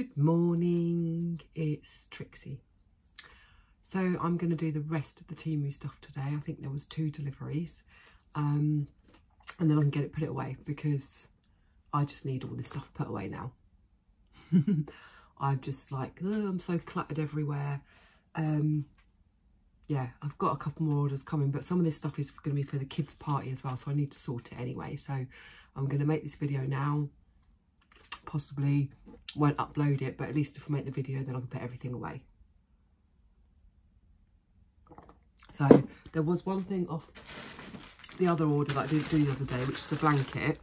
Good morning, it's Trixie. So I'm going to do the rest of the Temu stuff today. I think there was two deliveries um, and then I can get it, put it away because I just need all this stuff put away now. I'm just like, I'm so cluttered everywhere. Um, yeah, I've got a couple more orders coming, but some of this stuff is going to be for the kids' party as well, so I need to sort it anyway. So I'm going to make this video now. Possibly won't upload it, but at least if I make the video, then I can put everything away. So there was one thing off the other order that I didn't do the other day, which was a blanket.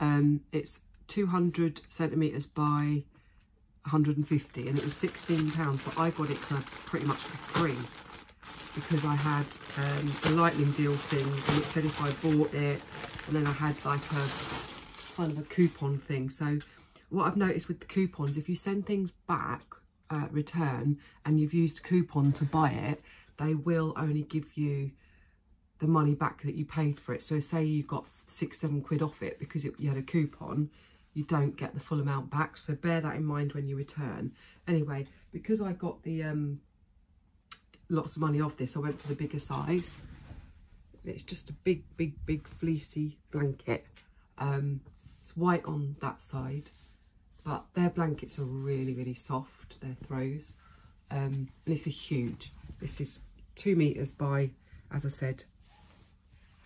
Um, it's 200 centimetres by 150 and it was 16 pounds but I got it for pretty much for free because I had um, a lightning deal thing and it said if I bought it and then I had like a of a coupon thing so what I've noticed with the coupons if you send things back uh, return and you've used coupon to buy it they will only give you the money back that you paid for it so say you got six seven quid off it because it, you had a coupon you don't get the full amount back. So bear that in mind when you return. Anyway, because I got the um, lots of money off this, I went for the bigger size. It's just a big, big, big fleecy blanket. Um, it's white on that side, but their blankets are really, really soft, their throws. Um, this is huge. This is two meters by, as I said,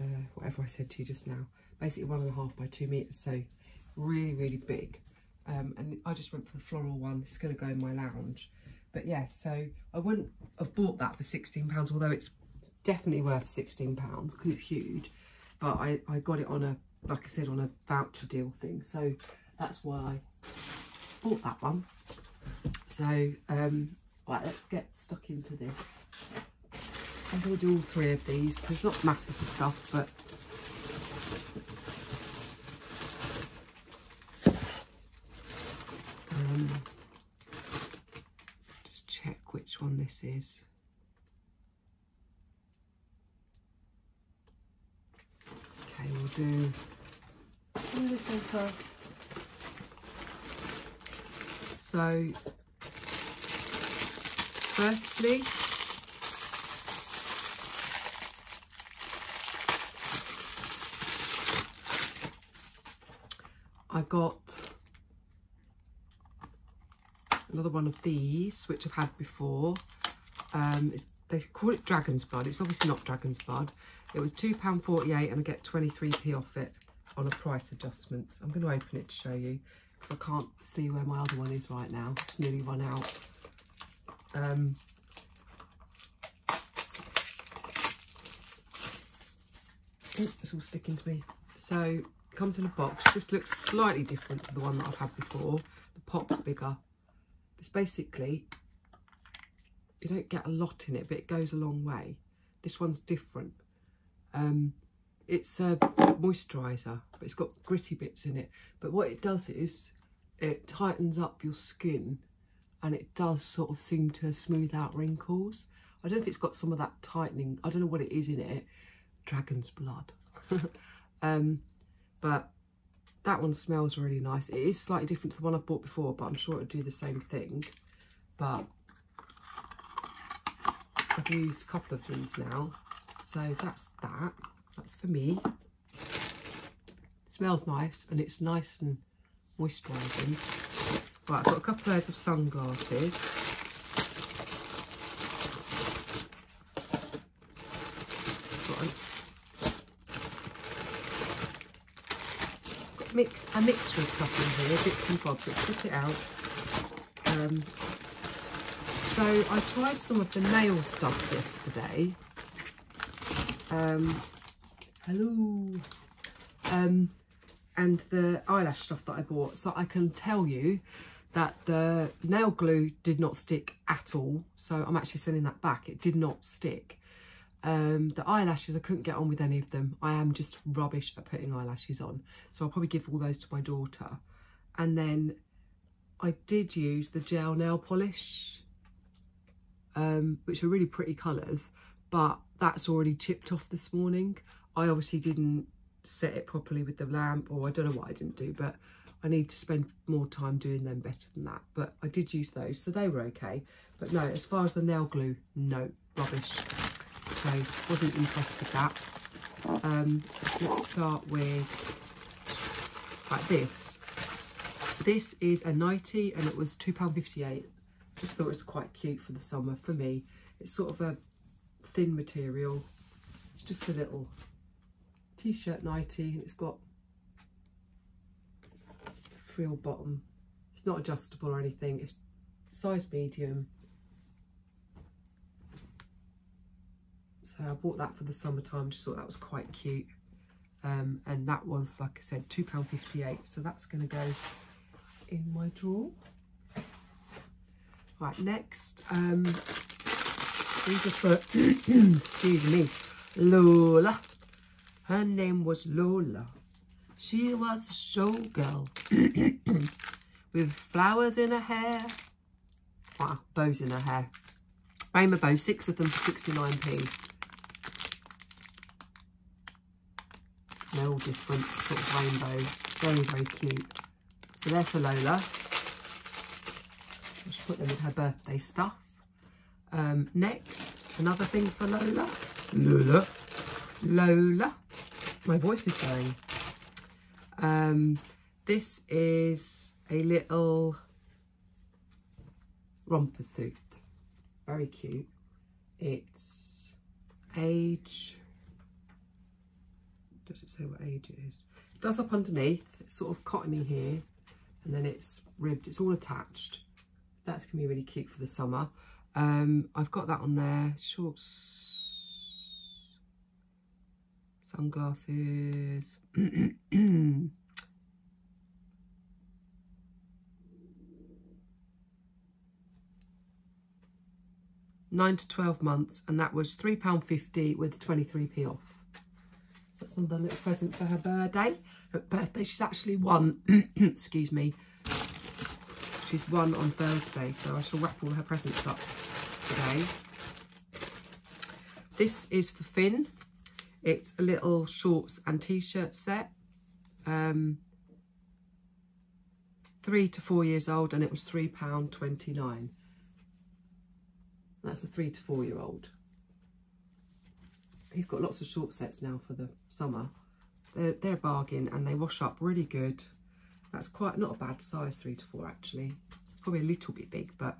uh, whatever I said to you just now, basically one and a half by two meters. So really, really big. Um, and I just went for the floral one. It's going to go in my lounge. But yeah, so I wouldn't have bought that for £16, although it's definitely worth £16 because it's huge. But I, I got it on a, like I said, on a voucher deal thing. So that's why I bought that one. So, um, right, let's get stuck into this. I'm going to do all three of these. There's not massive stuff, but um, just check which one this is. Okay, we'll do, So, firstly, I got another one of these, which I've had before. Um, they call it Dragon's Blood. It's obviously not Dragon's Blood. It was £2.48 and I get 23p off it on a price adjustment. I'm going to open it to show you because I can't see where my other one is right now. It's nearly run out. Um, it's all sticking to me. So it comes in a box. This looks slightly different to the one that I've had before. The pot's bigger. It's basically, you don't get a lot in it, but it goes a long way. This one's different. Um, it's a moisturiser, but it's got gritty bits in it. But what it does is, it tightens up your skin and it does sort of seem to smooth out wrinkles. I don't know if it's got some of that tightening. I don't know what it is in it. Dragon's blood. um, but that one smells really nice. It is slightly different to the one I've bought before, but I'm sure it'll do the same thing. But I've used a couple of these now. So that's that. That's for me. It smells nice and it's nice and moisturising. Right, I've got a couple of pairs of sunglasses. mix a mixture of stuff in here, bits and bobs. Let's put it out. Um, so I tried some of the nail stuff yesterday. Um, hello. Um, and the eyelash stuff that I bought. So I can tell you that the nail glue did not stick at all. So I'm actually sending that back. It did not stick. Um, the eyelashes, I couldn't get on with any of them. I am just rubbish at putting eyelashes on. So I'll probably give all those to my daughter. And then I did use the gel nail polish, um, which are really pretty colours, but that's already chipped off this morning. I obviously didn't set it properly with the lamp, or I don't know what I didn't do, but I need to spend more time doing them better than that. But I did use those, so they were okay. But no, as far as the nail glue, no, rubbish. So wasn't impressed with that. Um, let's start with like this. This is a 90 and it was £2.58. Just thought it was quite cute for the summer for me. It's sort of a thin material. It's just a little t-shirt 90 and it's got frill bottom. It's not adjustable or anything. It's size medium. So I bought that for the summertime. Just thought that was quite cute. Um, and that was, like I said, £2.58. So that's going to go in my drawer. Right, next, um, these are for, excuse me, Lola. Her name was Lola. She was a showgirl with flowers in her hair. Wow, bows in her hair. Rainbow bows, six of them for 69p. They're all different sort of rainbow. Very, very cute. So they're for Lola. Just put them with her birthday stuff. Um, next, another thing for Lola. Lola. Lola. My voice is going. Um, this is a little romper suit. Very cute. It's age, does it say what age it is? It does up underneath, it's sort of cottony here, and then it's ribbed, it's all attached. That's gonna be really cute for the summer. Um, I've got that on there, shorts, sunglasses. Nine to 12 months, and that was £3.50 with 23p off. So that's another little present for her birthday. Her birthday, she's actually won, excuse me, she's won on Thursday, so I shall wrap all her presents up today. This is for Finn. It's a little shorts and t-shirt set. Um, three to four years old and it was £3.29. That's a three to four year old. He's got lots of short sets now for the summer. They're, they're a bargain and they wash up really good. That's quite not a bad size, three to four actually. Probably a little bit big, but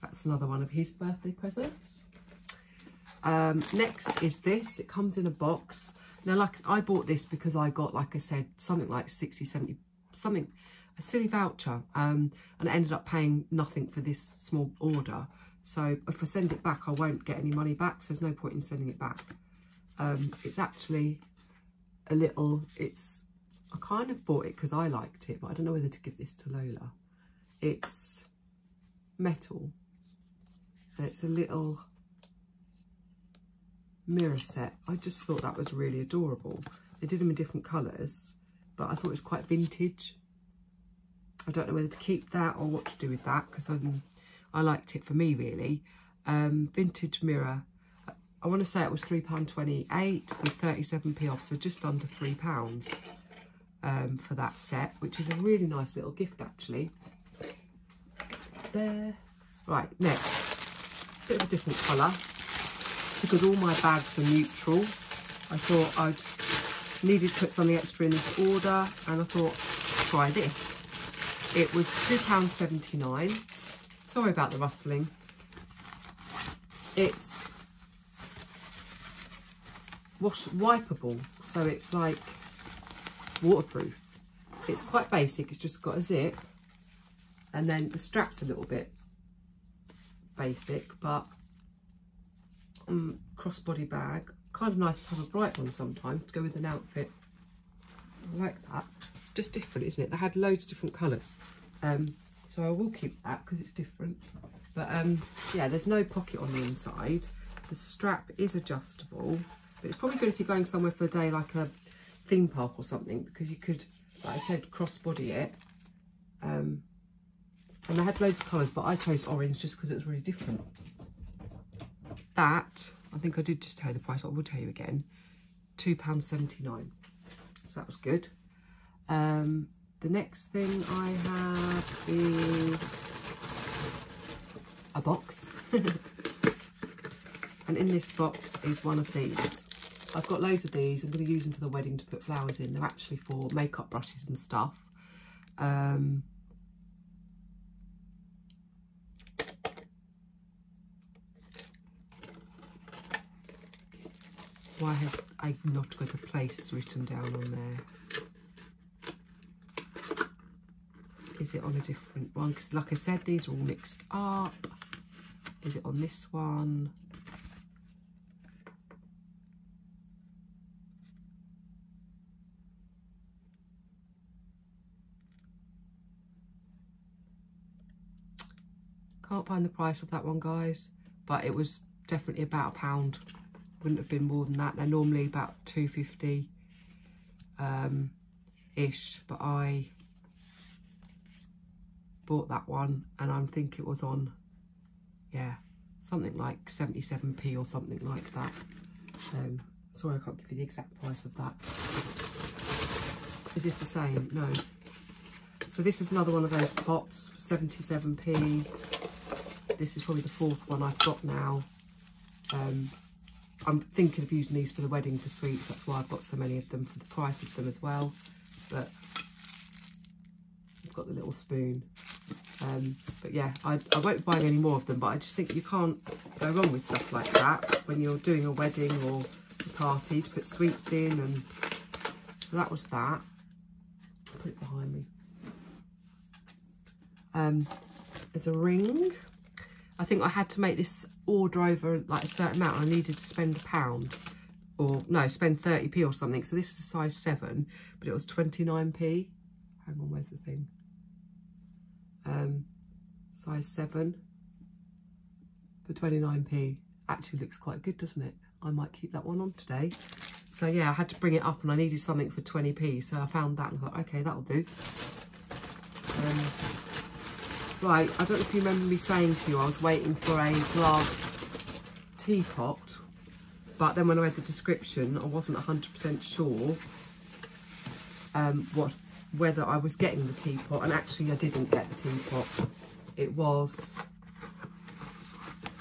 that's another one of his birthday presents. Um, next is this. It comes in a box. Now, like I bought this because I got, like I said, something like 60, 70, something, a silly voucher. Um, and I ended up paying nothing for this small order. So if I send it back, I won't get any money back. So there's no point in sending it back. Um, it's actually a little, it's, I kind of bought it because I liked it, but I don't know whether to give this to Lola. It's metal. And it's a little mirror set. I just thought that was really adorable. They did them in different colours, but I thought it was quite vintage. I don't know whether to keep that or what to do with that because I liked it for me really. Um, vintage mirror. I want to say it was £3.28 with 37p off, so just under £3 um, for that set, which is a really nice little gift actually. There. Right, next. Bit of a different colour because all my bags are neutral. I thought I'd needed to put something extra in this order and I thought, try this. It was £2.79. Sorry about the rustling. It's wash wipeable, so it's like waterproof. It's quite basic, it's just got a zip and then the strap's a little bit basic, but um, crossbody bag. Kind of nice to have a bright one sometimes to go with an outfit. I like that. It's just different, isn't it? They had loads of different colours. Um, so I will keep that because it's different. But um, yeah, there's no pocket on the inside. The strap is adjustable. But it's probably good if you're going somewhere for the day like a theme park or something because you could, like I said, crossbody it. Um, and they had loads of colours, but I chose orange just because it was really different that, I think I did just tell you the price, I will tell you again, £2.79. So that was good. Um, the next thing I have is a box. and in this box is one of these. I've got loads of these. I'm going to use them for the wedding to put flowers in. They're actually for makeup brushes and stuff. Um, why have I not got a place written down on there? Is it on a different one? Because like I said, these are all mixed up. Is it on this one? Can't find the price of that one, guys. But it was definitely about a pound. Wouldn't have been more than that. They're normally about 250 um, ish. But I bought that one and I think it was on, yeah, something like 77p or something like that. Um, sorry, I can't give you the exact price of that. Is this the same? No. So this is another one of those pots, 77p. This is probably the fourth one I've got now. Um, I'm thinking of using these for the wedding for sweets. That's why I've got so many of them for the price of them as well. But I've got the little spoon. Um, but yeah, I, I won't buy any more of them, but I just think you can't go wrong with stuff like that when you're doing a wedding or a party to put sweets in. And so that was that. Put it behind me. Um, there's a ring. I think I had to make this order over like a certain amount. I needed to spend a pound or no, spend 30p or something. So this is a size 7, but it was 29p. Hang on, where's the thing? Um, size 7 for 29p. Actually looks quite good, doesn't it? I might keep that one on today. So yeah, I had to bring it up and I needed something for 20p. So I found that and I thought, okay, that'll do. Um, right, I don't know if you remember me saying to you, I was waiting for a glass teapot. But then when I read the description, I wasn't 100% sure um, what whether I was getting the teapot. And actually, I didn't get the teapot. It was...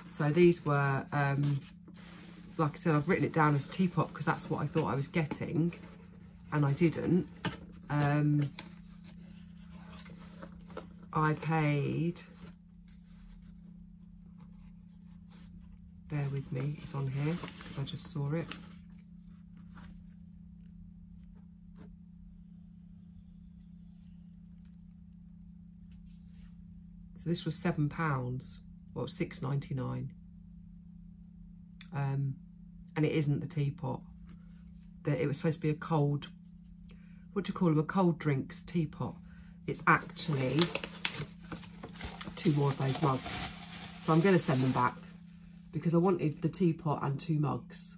So these were... Um, like I said, I've written it down as teapot because that's what I thought I was getting. And I didn't. Um, I paid... Bear with me, it's on here because I just saw it. So this was seven pounds, well six ninety nine. Um, and it isn't the teapot. That it was supposed to be a cold, what do you call them? A cold drinks teapot. It's actually two more of those mugs. So I'm going to send them back because I wanted the teapot and two mugs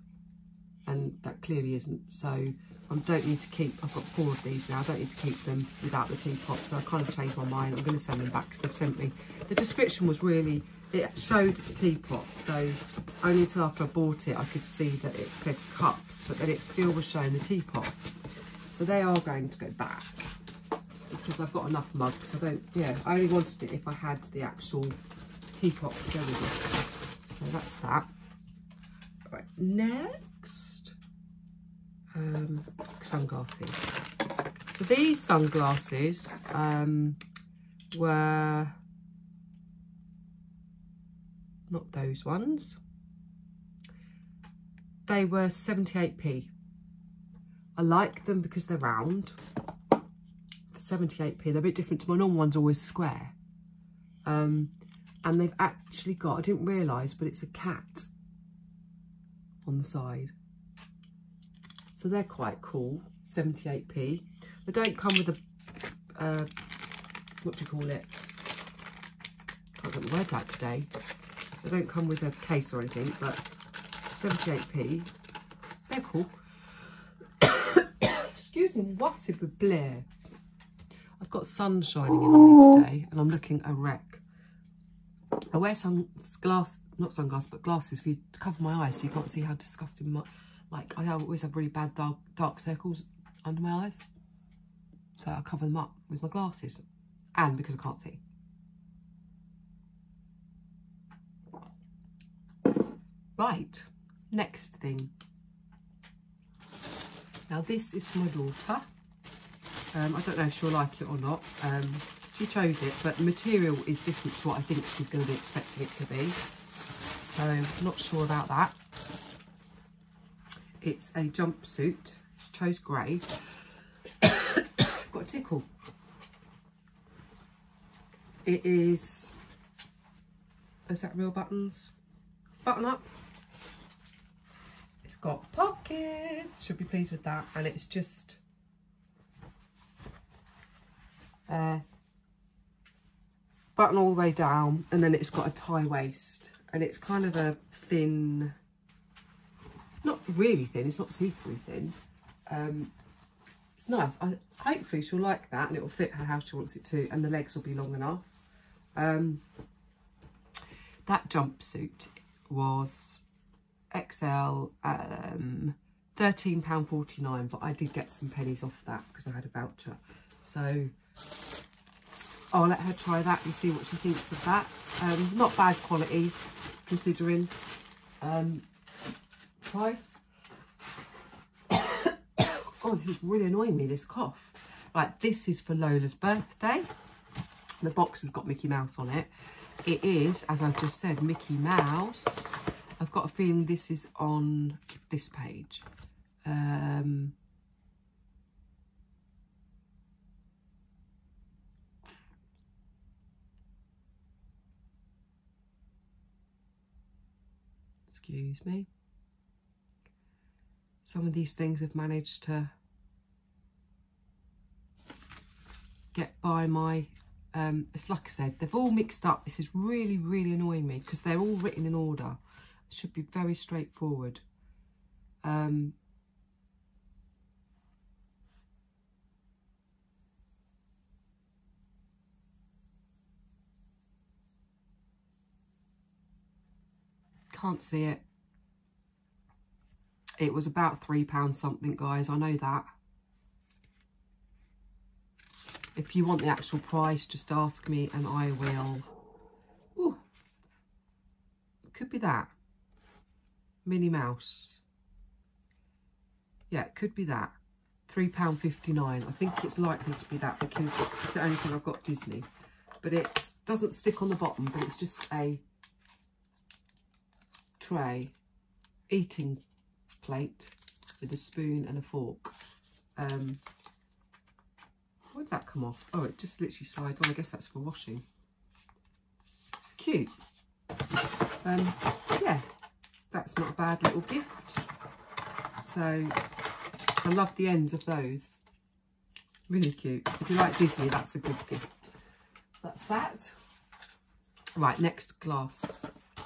and that clearly isn't. So I don't need to keep, I've got four of these now, I don't need to keep them without the teapot. So I kind of changed my mind. I'm going to send them back because they've sent me, the description was really, it showed the teapot. So it's only until after I bought it, I could see that it said cups, but then it still was showing the teapot. So they are going to go back because I've got enough mugs. I don't, yeah, I only wanted it if I had the actual teapot to go with it. So that's that. Right, next, um, sunglasses. So these sunglasses um, were not those ones. They were 78p. I like them because they're round. For 78p, they're a bit different to my normal ones, always square. Um, and they've actually got, I didn't realise, but it's a cat on the side. So they're quite cool, 78p. They don't come with a, uh, what do you call it? Can't get the words out today. They don't come with a case or anything, but 78p. They're cool. Excuse me, what's it the blare? I've got sun shining in on me today and I'm looking a wreck. I wear some glass, not sunglasses, but glasses for you to cover my eyes so you can't see how disgusting my, like I always have really bad dark, dark circles under my eyes. So I cover them up with my glasses and because I can't see. Right, next thing. Now this is for my daughter. Um, I don't know if she'll like it or not. Um, she chose it, but the material is different to what I think she's going to be expecting it to be. So not sure about that. It's a jumpsuit. She chose grey. Got a tickle. It is, is that real buttons? Button up. It's got pockets, should be pleased with that. And it's just, button all the way down. And then it's got a tie waist. And it's kind of a thin, not really thin, it's not see-through thin. Um, it's nice. I, hopefully she'll like that and it will fit her how she wants it to. And the legs will be long enough. Um, that jumpsuit was XL, um, £13.49, but I did get some pennies off that because I had a voucher. So I'll let her try that and see what she thinks of that. Um, not bad quality considering um, price. oh, this is really annoying me, this cough. Right, this is for Lola's birthday. The box has got Mickey Mouse on it. It is, as I've just said, Mickey Mouse. I've got a feeling this is on this page. Um, excuse me. Some of these things have managed to get by my um, it's like I said, they've all mixed up. This is really, really annoying me because they're all written in order. It should be very straightforward. Um, can't see it. It was about £3 something, guys. I know that. If you want the actual price, just ask me and I will. Ooh, could be that. Minnie Mouse. Yeah, it could be that. £3.59. I think it's likely to be that because it's the only thing I've got Disney. But it doesn't stick on the bottom, but it's just a tray, eating plate with a spoon and a fork. Um, where did that come off? Oh, it just literally slides on. I guess that's for washing. Cute. Um, yeah, that's not a bad little gift. So, I love the ends of those. Really cute. If you like Disney, that's a good gift. So that's that. Right, next glasses.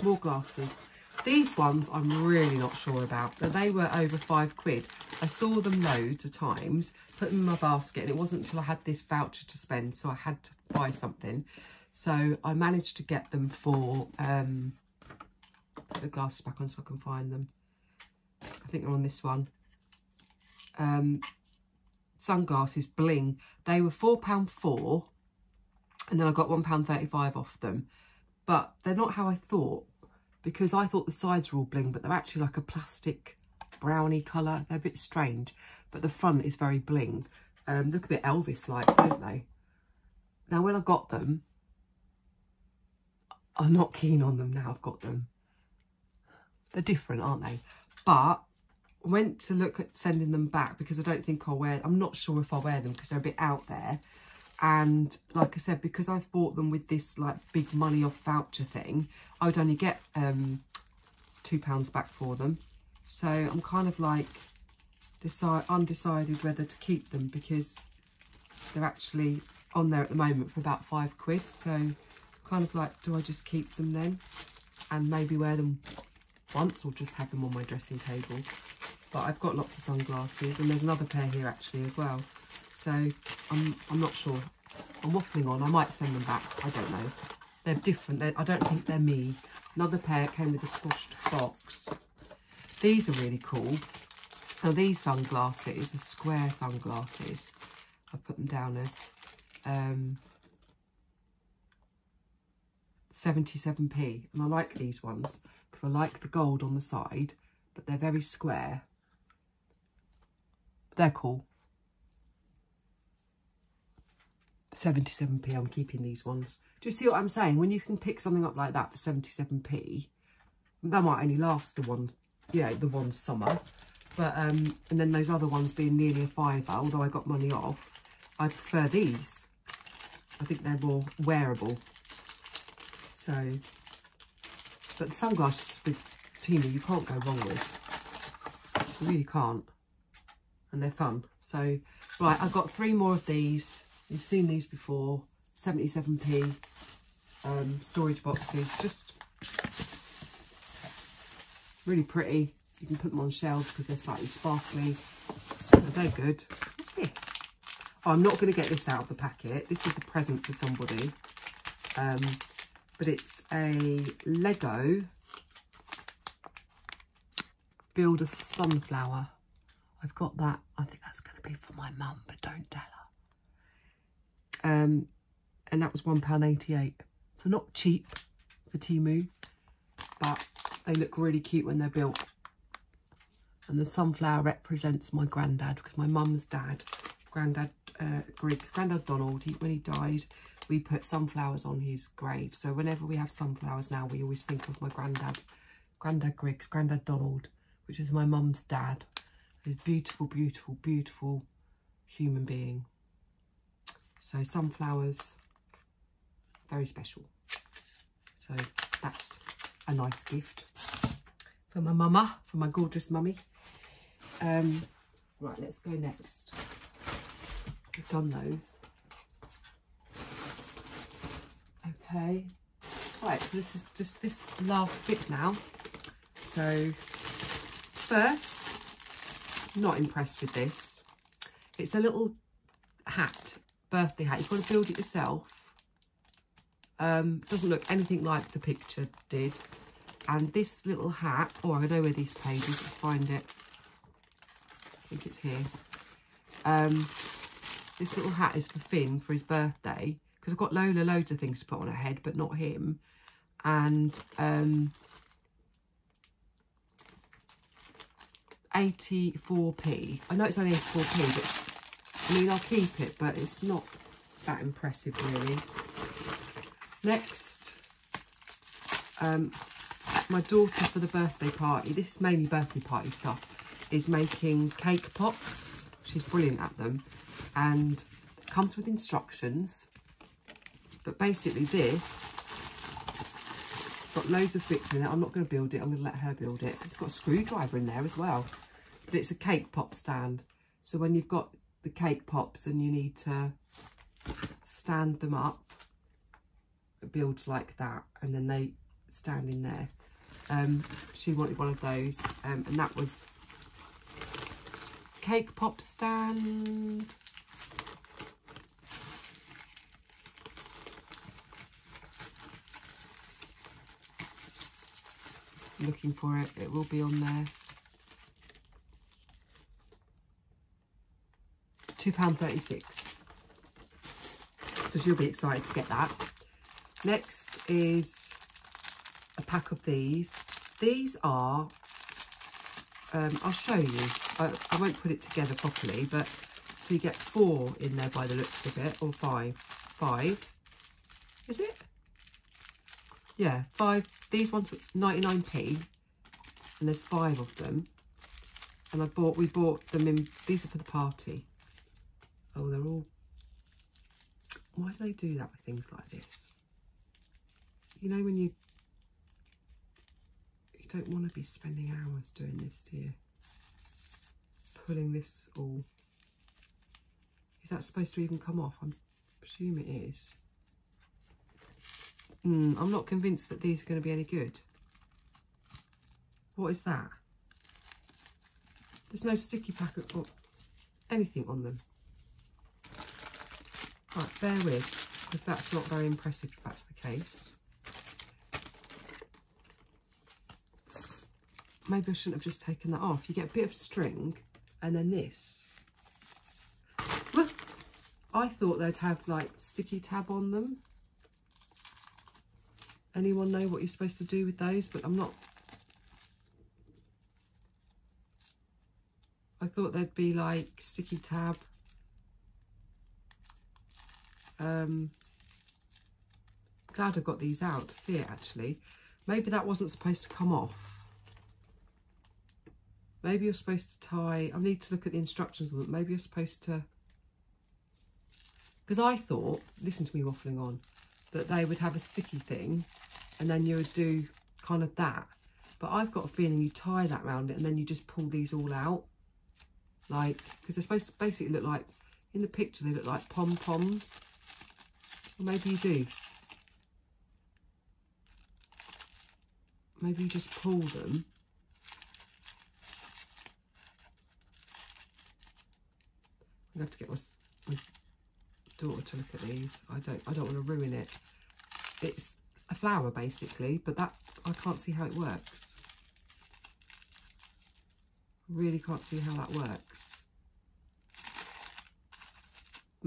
More glasses. These ones I'm really not sure about. But they were over five quid. I saw them loads of times, put them in my basket, and it wasn't until I had this voucher to spend, so I had to buy something. So I managed to get them for, um, put the glasses back on so I can find them. I think they're on this one. Um, sunglasses, bling. They were £4.4 and then I got £1.35 off them. But they're not how I thought because I thought the sides were all bling, but they're actually like a plastic browny colour. They're a bit strange, but the front is very bling. Um, look a bit Elvis-like, don't they? Now, when I got them, I'm not keen on them now I've got them. They're different, aren't they? But I went to look at sending them back because I don't think I'll wear I'm not sure if I'll wear them because they're a bit out there. And like I said, because I've bought them with this like big money off voucher thing, I would only get um, £2 back for them. So I'm kind of like decide undecided whether to keep them because they're actually on there at the moment for about five quid. So kind of like, do I just keep them then and maybe wear them once or just have them on my dressing table? But I've got lots of sunglasses and there's another pair here actually as well. So I'm, I'm not sure. I'm waffling on. I might send them back. I don't know. They're different. They're, I don't think they're me. Another pair came with a squashed box. These are really cool. Now these sunglasses are square sunglasses. I've put them down as um, 77p. And I like these ones because I like the gold on the side, but they're very square. They're cool. 77p, I'm keeping these ones. Do you see what I'm saying? When you can pick something up like that for 77p, that might only last the one, you know, the one summer. But, um, and then those other ones being nearly a fiver, although I got money off, I prefer these. I think they're more wearable. So, but the sunglasses with Temu you can't go wrong with. You really can't. And they're fun. So, right, I've got three more of these. You've seen these before. 77p um, storage boxes. Just really pretty. You can put them on shelves because they're slightly sparkly. they're good. What's this? Oh, I'm not going to get this out of the packet. This is a present for somebody. Um, but it's a Lego build a sunflower. I've got that. I think that's going to be for my mum, but don't tell her. Um, and that was £1.88. So not cheap for Temu, but they look really cute when they're built. And the sunflower represents my granddad because my mum's dad, granddad uh, Griggs, granddad Donald, he, when he died, we put sunflowers on his grave. So whenever we have sunflowers now, we always think of my granddad, granddad Griggs, granddad Donald, which is my mum's dad. A beautiful, beautiful, beautiful human being. So sunflowers, very special. So that's a nice gift for my mama, for my gorgeous mummy. Um, right, let's go next. We've done those. Okay. Right, so this is just this last bit now. So first, not impressed with this. It's a little hat, birthday hat. You've got to build it yourself. Um, doesn't look anything like the picture did. And this little hat, oh, I know where these pages, let's find it. I think it's here. Um, this little hat is for Finn for his birthday because I've got Lola loads of things to put on her head, but not him. And um, 84p. I know it's only 84p, but I mean, I'll keep it, but it's not that impressive, really. Next, um, my daughter for the birthday party, this is mainly birthday party stuff, is making cake pops. She's brilliant at them. And comes with instructions but basically this, got loads of bits in it. I'm not going to build it. I'm going to let her build it. It's got a screwdriver in there as well. But it's a cake pop stand. So when you've got the cake pops and you need to stand them up, builds like that. And then they stand in there. Um, she wanted one of those. Um, and that was cake pop stand looking for it, it will be on there. £2.36. So she'll be excited to get that. Next is a pack of these. These are, um, I'll show you. I, I won't put it together properly, but so you get four in there by the looks of it, or five. Five. Is it? yeah, five, these ones were 99p, and there's five of them. And I bought, we bought them in, these are for the party. Oh, they're all, why do they do that with things like this? You know when you, you don't want to be spending hours doing this, do you? Pulling this all. Is that supposed to even come off? I presume it is. Mm, I'm not convinced that these are going to be any good. What is that? There's no sticky packet or anything on them. Right, bear with, because that's not very impressive if that's the case. Maybe I shouldn't have just taken that off. You get a bit of string and then this. I thought they'd have like sticky tab on them. Anyone know what you're supposed to do with those? But I'm not. I thought they'd be like sticky tab. Um, glad I got these out to see it actually. Maybe that wasn't supposed to come off. Maybe you're supposed to tie, I need to look at the instructions on it. Maybe you're supposed to, because I thought, listen to me waffling on, that they would have a sticky thing and then you would do kind of that. But I've got a feeling you tie that around it and then you just pull these all out. Like, because they're supposed to basically look like, in the picture they look like pom-poms. Or maybe you do. Maybe you just pull them. Gonna have to get my, my daughter to look at these. I don't I don't want to ruin it. It's a flower basically, but that I can't see how it works. Really can't see how that works.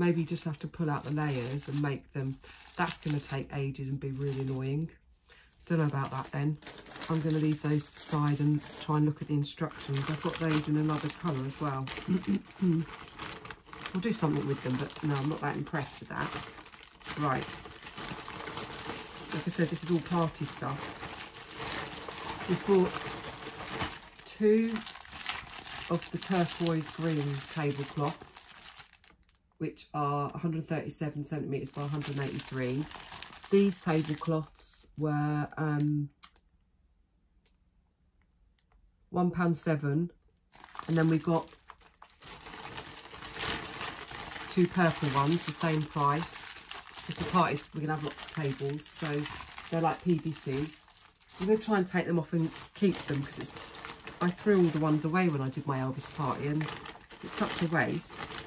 Maybe you just have to pull out the layers and make them. That's going to take ages and be really annoying. Don't know about that then. I'm going to leave those aside and try and look at the instructions. I've got those in another colour as well. I'll do something with them, but no, I'm not that impressed with that. Right. Like I said, this is all party stuff. We've bought two of the turquoise green tablecloths, which are 137 centimetres by 183. These tablecloths were um, £1.7 and then we got two purple ones, the same price. Because the parties, we're going to have lots of tables, so they're like PVC. I'm going to try and take them off and keep them because I threw all the ones away when I did my Elvis party and it's such a waste.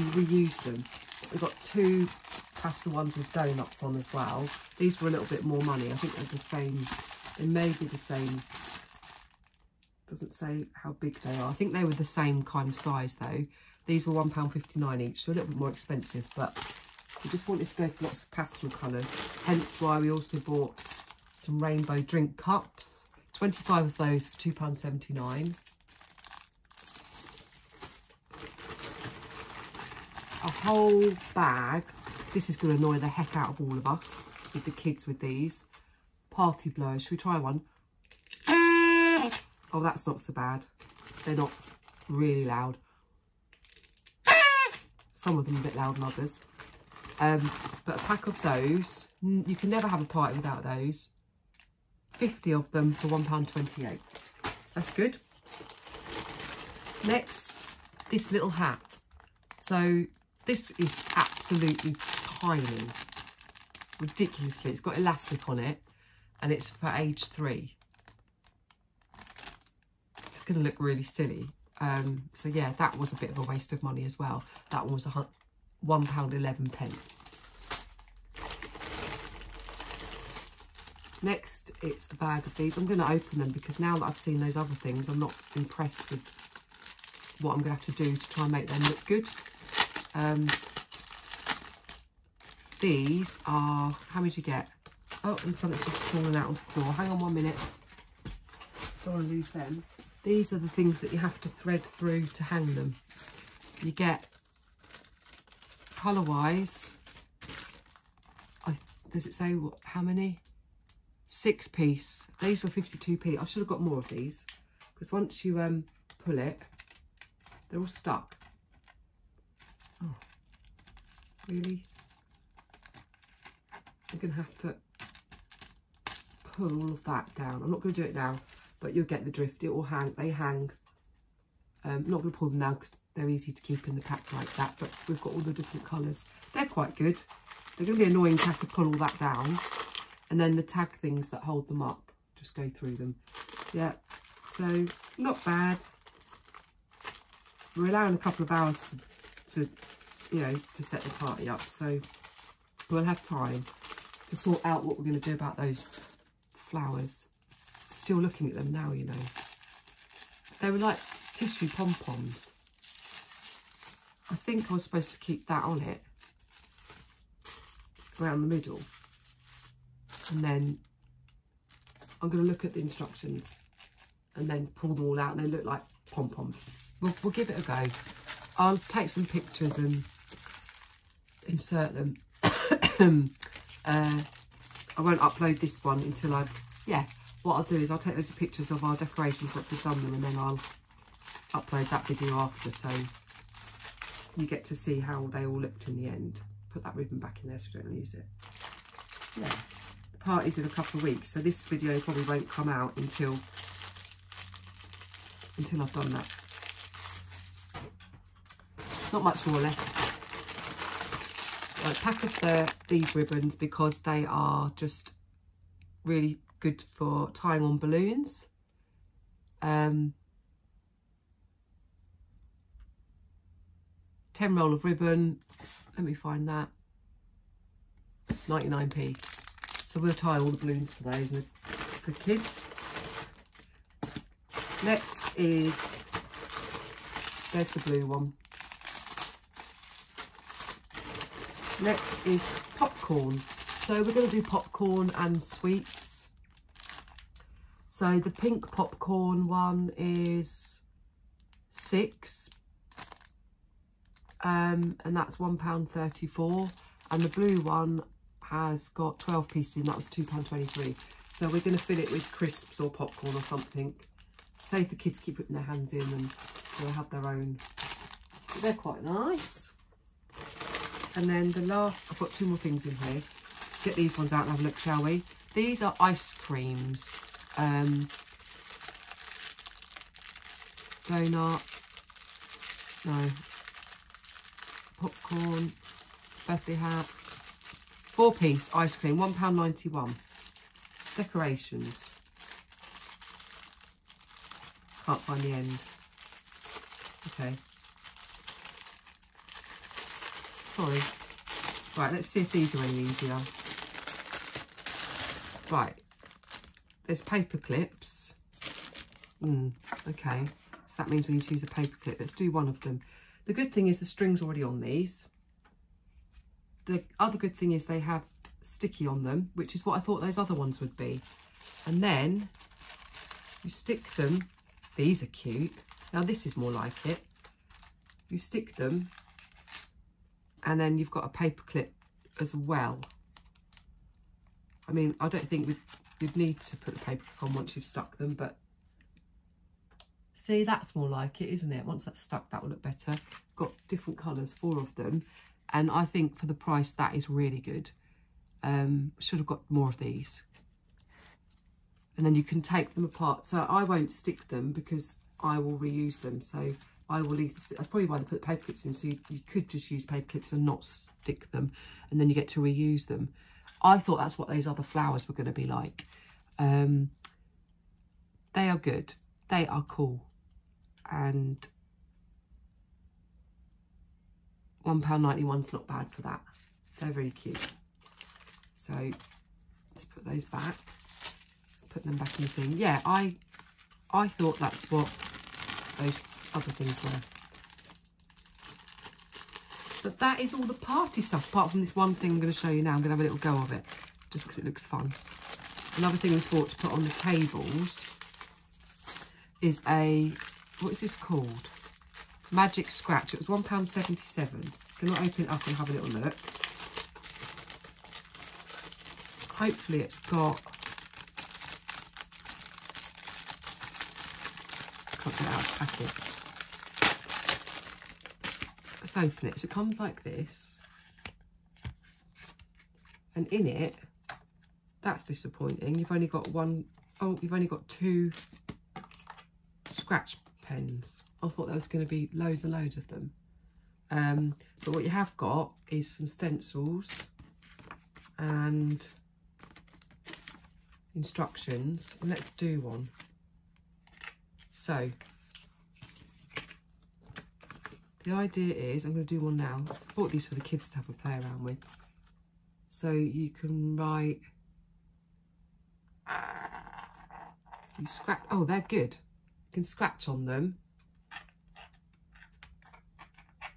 You reuse them. We've got two pastel ones with donuts on as well. These were a little bit more money. I think they're the same. They may be the same. Doesn't say how big they are. I think they were the same kind of size though. These were £1.59 each, so a little bit more expensive, but we just wanted to go for lots of pastel colours. Hence why we also bought some rainbow drink cups. 25 of those for £2.79. A whole bag. This is going to annoy the heck out of all of us with the kids with these. Party blowers. Should we try one? Oh, that's not so bad. They're not really loud. Some of them a bit loud than others. Um, but a pack of those, you can never have a party without those. 50 of them for £1.28. That's good. Next, this little hat. So this is absolutely tiny. Ridiculously. It's got elastic on it and it's for age three. It's going to look really silly. Um, so yeah, that was a bit of a waste of money as well. That one was a one pound eleven pence. Next, it's a bag of these. I'm going to open them because now that I've seen those other things, I'm not impressed with what I'm going to have to do to try and make them look good. Um, these are, how many do you get? Oh, and something's just fallen out on the floor. Hang on one minute. Don't want to lose them. These are the things that you have to thread through to hang them. You get colour-wise, does it say what, how many? Six piece. These are 52p. I should have got more of these because once you um pull it, they're all stuck. Oh, really? I'm going to have to pull that down. I'm not going to do it now but you'll get the drift. It will hang, they hang. Um, not going to pull them now because they're easy to keep in the pack like that, but we've got all the different colours. They're quite good. They're going to be annoying to have to pull all that down. And then the tag things that hold them up, just go through them. Yeah, so not bad. We're allowing a couple of hours to, to you know, to set the party up. So we'll have time to sort out what we're going to do about those flowers still looking at them now, you know. They were like tissue pom-poms. I think I was supposed to keep that on it around the middle and then I'm going to look at the instructions and then pull them all out and they look like pom-poms. We'll, we'll give it a go. I'll take some pictures and insert them. uh, I won't upload this one until I've, yeah, what I'll do is I'll take those pictures of our decorations once we've done them and then I'll upload that video after so you get to see how they all looked in the end. Put that ribbon back in there so we don't lose it. Yeah, the party's in a couple of weeks so this video probably won't come out until until I've done that. Not much more left. Right, pack of the, these ribbons because they are just really good for tying on balloons. Um, 10 roll of ribbon, let me find that, 99p. So we'll tie all the balloons to those for kids. Next is, there's the blue one. Next is popcorn. So we're going to do popcorn and sweets. So the pink popcorn one is six um, and that's £1.34 and the blue one has got 12 pieces and that was £2.23 so we're going to fill it with crisps or popcorn or something. Save the kids keep putting their hands in and they'll have their own. But they're quite nice and then the last I've got two more things in here get these ones out and have a look shall we these are ice creams um, donut no popcorn, birthday hat, four piece ice cream, £1.91. Decorations. Can't find the end. Okay. Sorry. Right, let's see if these are any easier. Right. There's paper clips. Mm, okay. So that means we need to use a paper clip. Let's do one of them. The good thing is the string's already on these. The other good thing is they have sticky on them, which is what I thought those other ones would be. And then you stick them, these are cute. Now this is more like it. You stick them and then you've got a paper clip as well. I mean, I don't think we'd, we'd need to put the paper clip on once you've stuck them, but See, that's more like it, isn't it? Once that's stuck, that will look better. Got different colours, four of them. And I think for the price, that is really good. Um, should have got more of these. And then you can take them apart. So I won't stick them because I will reuse them. So I will leave, that's probably why they put the paper clips in. So you, you could just use paper clips and not stick them. And then you get to reuse them. I thought that's what those other flowers were going to be like. Um, they are good. They are cool and £1.91 is not bad for that. They're very cute. So let's put those back, put them back in the thing. Yeah, I I thought that's what those other things were. But that is all the party stuff, apart from this one thing I'm going to show you now. I'm going to have a little go of it, just because it looks fun. Another thing we thought to put on the tables is a what is this called? Magic Scratch. It was £1.77. Can I open it up and have a little look? Hopefully it's got... Can't get out of the packet. Let's open it. So it comes like this. And in it, that's disappointing. You've only got one, oh, you've only got two scratch pens. I thought there was going to be loads and loads of them. Um, but what you have got is some stencils and instructions. And let's do one. So, the idea is, I'm going to do one now. I bought these for the kids to have a play around with. So you can write, you scratch, oh, they're good. You can scratch on them.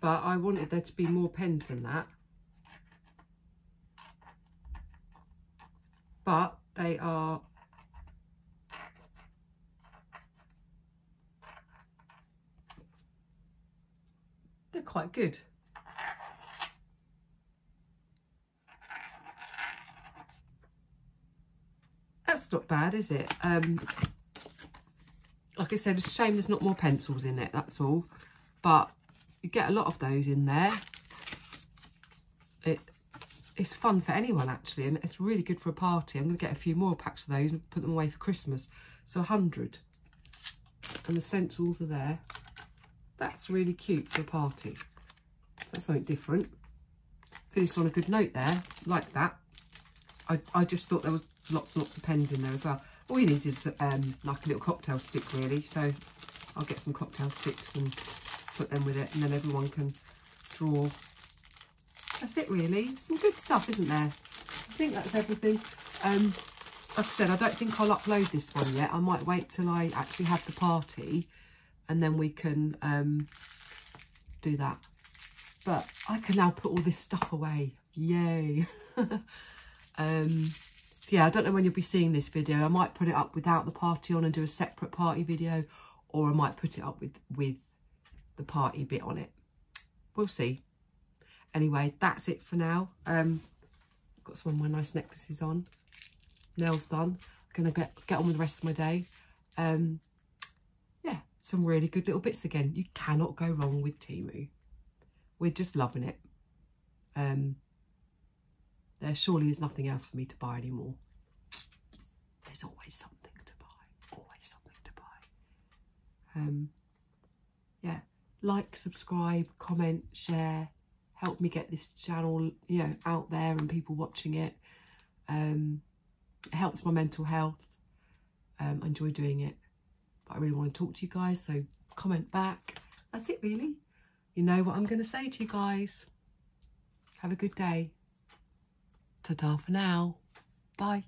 but I wanted there to be more pens than that. But they are they're quite good. That's not bad, is it? Um, like I said, it's a shame there's not more pencils in it, that's all. But you get a lot of those in there. It It's fun for anyone, actually, and it's really good for a party. I'm going to get a few more packs of those and put them away for Christmas. So 100. And the stencils are there. That's really cute for a party. So that's something different. Finished on a good note there, like that. I, I just thought there was lots and lots of pens in there as well. All you need is um, like a little cocktail stick really. So I'll get some cocktail sticks and put them with it and then everyone can draw. That's it really. Some good stuff, isn't there? I think that's everything. Um, like I said, I don't think I'll upload this one yet. I might wait till I actually have the party and then we can um, do that. But I can now put all this stuff away. Yay. um, so yeah, I don't know when you'll be seeing this video. I might put it up without the party on and do a separate party video. Or I might put it up with, with the party bit on it. We'll see. Anyway, that's it for now. Um, got some of my nice necklaces on. Nails done. Gonna get, get on with the rest of my day. Um, some really good little bits again. You cannot go wrong with Temu. We're just loving it. Um, there surely is nothing else for me to buy anymore. There's always something to buy. Always something to buy. Um, yeah, like, subscribe, comment, share. Help me get this channel, you know, out there and people watching it. Um, it helps my mental health. Um, I enjoy doing it. I really want to talk to you guys, so comment back. That's it, really. You know what I'm going to say to you guys. Have a good day. Ta-ta for now. Bye.